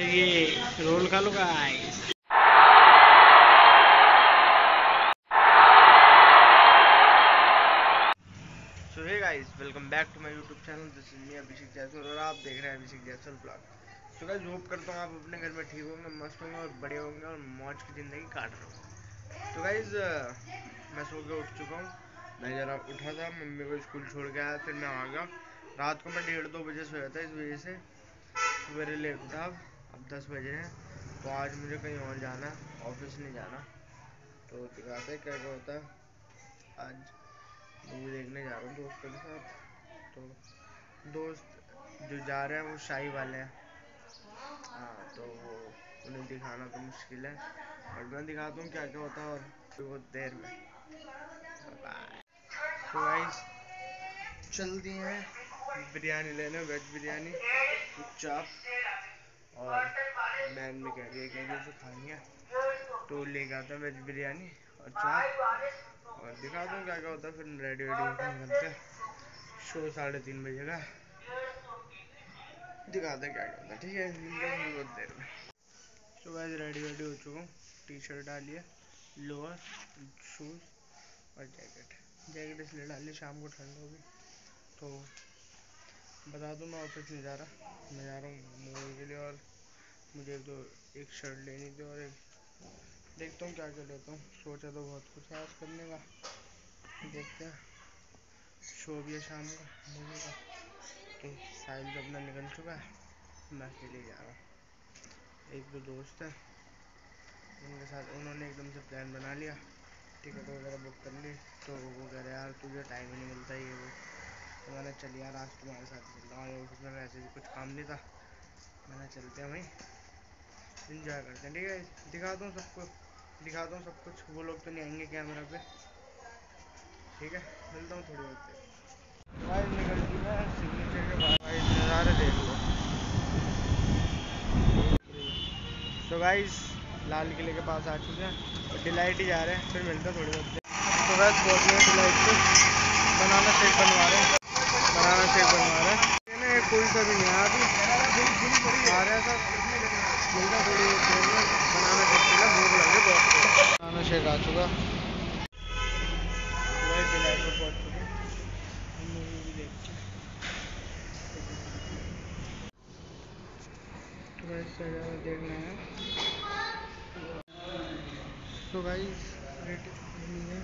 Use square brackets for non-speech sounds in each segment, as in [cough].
ये रोल खा लो guys so hey guys welcome back to my YouTube channel this is me Abhishek Jaiswal और आप देख रहे हैं Abhishek Jaiswal blog so guys hope करता हूँ आप अपने घर में ठीक होंगे, मस्त होंगे और बड़े होंगे और मौज की ज़िंदगी काट रहे होंगे. तो गाइस मैं सो के उठ चुका हूँ. मैं ज़रा उठा था, मम्मी को स्कूल छोड़ के आया, फिर मैं आ गया. रात को मैं डेढ़ दो बजे सोया था इस वजह से. सवेरे लेट उठा. दस बजे हैं। तो आज मुझे कहीं और जाना, ऑफ़िस नहीं जाना। तो दिखाते क्या क्या होता है। आज मूवी देखने जा रहा हूँ दोस्तों के साथ। तो दोस्त जो जा रहे हैं वो शाही वाले हैं। हाँ तो वो उन्हें दिखाना तो मुश्किल है। और मैं दिखाता हूँ क्या क्या होता है और बहुत देर में। तो गाइस चल दिए हैं। बिरयानी लेने, वेज बिरयानी चाप। मैन में कह रही है कि मुझे खानी है तो ले गया था वेज बिरयानी और चाप और दिखा दूँ क्या क्या होता है, फिर रेडी वेडी निकलते हैं शो साढ़े तीन बजे का। दिखाते हैं क्या क्या होता है, ठीक है? हैं बहुत देर में। सो वैसे रेडी वेडी हो चुका हूँ। टी शर्ट डाली है, लोअर शूज़ और जैकेट जैकेट इसलिए डाली, शाम को ठंड होगी। तो बता दूँ मैं ऑफ़िस नहीं जा रहा। मैं जा रहा हूँ मूवी के लिए और मुझे तो एक शर्ट लेनी थी और एक देखता हूँ क्या क्या लेता हूँ। सोचा तो बहुत कुछ है आज करने का। देखते हैं। शो भी है शाम का मूवी का। तो साहिल तो अपना निकल चुका है। मैं अकेले जा रहा हूँ। एक दो दोस्त है। उनके साथ उन्होंने एकदम से प्लान बना लिया। टिकट वगैरह बुक कर ली। तो वो कह रहे, यार, तुझे टाइम ही नहीं मिलता ये वो। तो मैंने, चल यार, आज तुम्हारे साथ चल रहा हूँ ऑफ़िस में वैसे भी कुछ काम नहीं था। मैंने, चलते हैं भाई। इंजॉय करते हैं, ठीक है? दिखा दूँ सबको दिखाता हूँ सब कुछ। वो लोग तो नहीं आएँगे कैमरा पे। ठीक है? मिलता हूँ थोड़ी बहुत देर भाई निकल चुका है सिग्नेचर के भाई नज़ारे देख लो। तो गाइस लाल किले के पास आ चुके हैं। और डिलाइट ही जा रहे हैं, फिर मिलते हैं थोड़ी बहुत देर तो बस पहुँच गए डिलाइट पे बनाना शेक बनवा रहे हैं। बनाना शेक बनवा रहे हैं। कोई सा भी नहीं आया अभी। आ रहा है में शेक आ चुका तो देखना है तो है में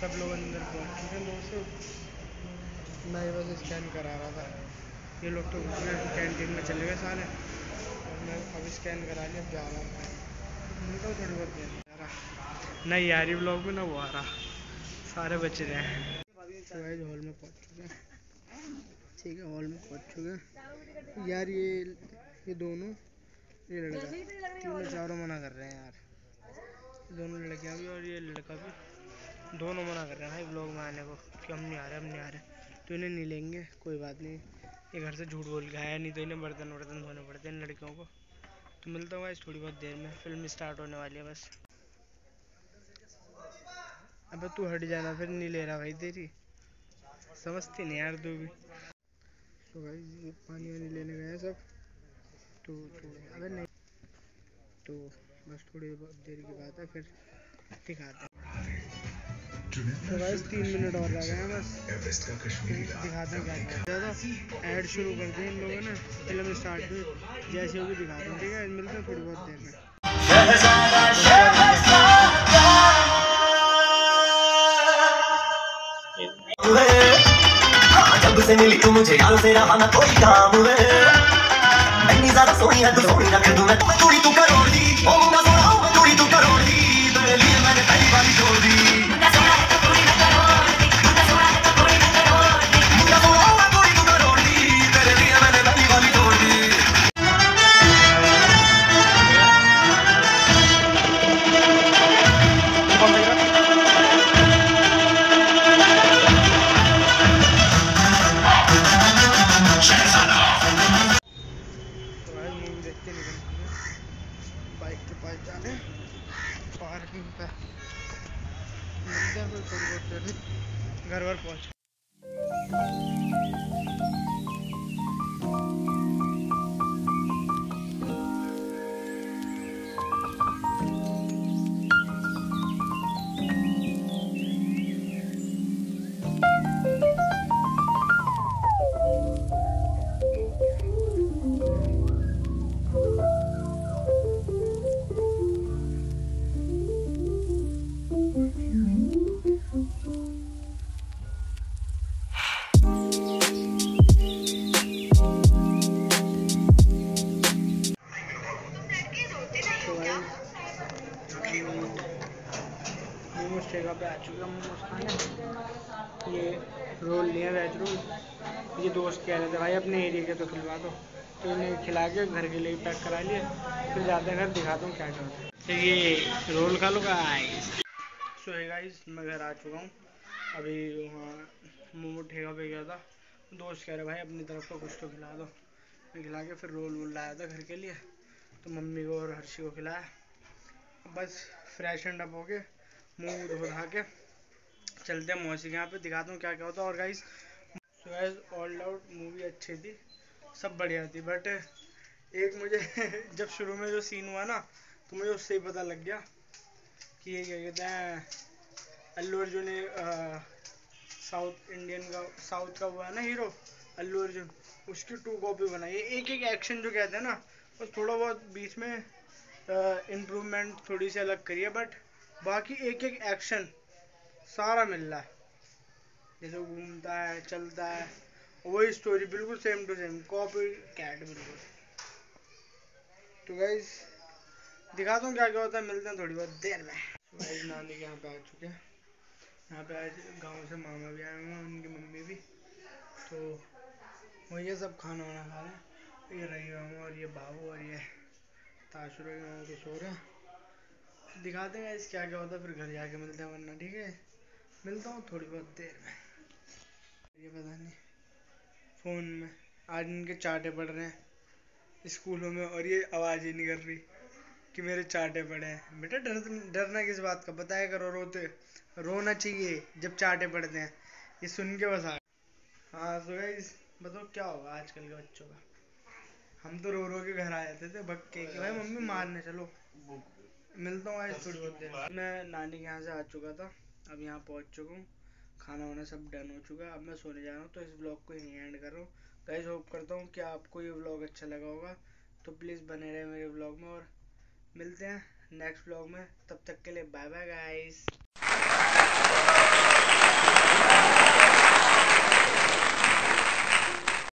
सब लोग अंदर पहुँच चुके हैं दोस्तों मैं बस स्कैन करा रहा था ये लोग तो घुस गए कैंटीन में चले गए सारे। और मैं अब स्कैन करा लिया जा रहा हूँ मिलता हूँ थोड़ी बहुत देर रहा नहीं यार, ये ब्लॉग में ना वो आ रहा। सारे बच रहे हैं। हॉल में पहुँच चुके ठीक है हॉल में पहुँच चुके हैं। यार, ये ये दोनों ये लड़का, तीनों चारों मना कर रहे हैं यार। दोनों लड़कियाँ भी और ये लड़का भी। दोनों मना कर रहे हैं भाई ब्लॉग में आने को, कि हम नहीं आ रहे, हम नहीं आ रहे। तो इन्हें नहीं लेंगे, कोई बात नहीं। ये घर से झूठ बोल के आया नहीं तो इन्हें बर्तन वर्तन धोने पड़ते हैं लड़कियों को। तो मिलता हूँ इस थोड़ी बहुत देर में फ़िल्म स्टार्ट होने वाली है बस। अबे तू हट जाना, फिर नहीं ले रहा भाई तेरी। समझती नहीं यार तू भी। तो भाई पानी वानी लेने गए सब। तो अबे नहीं। तो बस थोड़ी बहुत देर की बात है, फिर दिखाते तो बस तीन मिनट और रह गए हैं बस। दिखाते हैं क्या ज़्यादा ऐड शुरू कर दी इन लोगों ने। फ़िल्म स्टार्ट हुई। जैसे होगी दिखाते हैं ठीक है? मिलते हैं थोड़ी बहुत देर में। जब से मिली तू मुझे यार से रहा कोई काम है इतनी ज़्यादा सोनी है तू सोनी रख दूँ मैं। मैं चोरी तू करोड़ दी। ओ मुन्ना के जाने पार्किंग पे घर वर पहुँच ठेका पे आ चुके हम खाने। ये रोल लिए वेज रोल। ये दोस्त कह रहे थे, भाई अपने एरिया के तो खिलवा दो। तो इन्हें खिला के घर के लिए पैक करा लिए फिर जाते घर दिखा दूँ क्या है। तो ये रोल खा लो सो है गाइस मैं घर आ चुका हूँ। अभी वहाँ मोमो ठेका पे गया था। दोस्त कह रहे, भाई अपनी तरफ़ का कुछ तो खिला दो। मैं खिला के फिर रोल वोल लाया था घर के लिए। तो मम्मी को और हर्षी को खिलाया। बस फ्रेश एंड अप हो के मुँह धो धा के। चलते हैं मौसी के यहाँ पे, दिखाता हूँ क्या क्या होता है। और guys guys all out movie अच्छी थी, सब बढ़िया थी। बट एक मुझे [laughs] जब शुरू में जो सीन हुआ ना तो मुझे उससे ही पता लग गया कि ये क्या कहते हैं, अल्लू अर्जुन साउथ इंडियन का, साउथ का हुआ है ना हीरो अल्लू अर्जुन, उसकी टू कॉपी बनाई। एक एक एक्शन जो कहते हैं ना, बस थोड़ा बहुत बीच में इम्प्रूवमेंट थोड़ी सी अलग करी है। बट बाकी एक एक एक्शन सारा मिल रहा है। जैसे घूमता है, चलता है, वही स्टोरी बिल्कुल same to same copy cat बिल्कुल। तो गाइज़ दिखाता हूँ क्या क्या होता है, मिलते हैं थोड़ी बहुत देर में। गाइज़ नानी के यहाँ पे आ चुके हैं। यहाँ पे आज गाँव से मामा भी आए हुए हैं, उनकी मम्मी भी। तो वही ये सब खाना वाना खा रहे हैं। ये रही और ये बाबू और ये ताशुर तो सो रहे हैं। दिखाते हैं इस क्या क्या होता है, फिर घर जाके मिलते हैं वरना, ठीक है? मिलता हूँ थोड़ी बहुत देर में। ये पता नहीं, फ़ोन में। आज इनके चाटे पड़ रहे हैं स्कूलों में और ये आवाज़ ही नहीं कर रही कि मेरे चाटे पड़े हैं। बेटा डर, डरना किस बात का? बताया करो, रोते, रोना चाहिए जब चाटे पड़ते हैं। ये सुन के बस आ हाँ तो गाइस बताओ क्या होगा आजकल के बच्चों का? हम तो रो रो के घर आ जाते थे भग के भाई मम्मी मारने चलो। मिलता हूँ आज थोड़ी बहुत देर मैं नानी के यहाँ से आ चुका था अब यहाँ पहुँच चुका हूँ। खाना वाना सब डन हो चुका है अब मैं सोने जा रहा हूँ तो इस ब्लॉग को यहीं एंड कर रहा हूँ। गाइज़ होप करता हूँ कि आपको ये ब्लॉग अच्छा लगा होगा तो प्लीज़ बने रहे मेरे ब्लॉग में और मिलते हैं नेक्स्ट ब्लॉग में। तब तक के लिए बाय बाय गाइस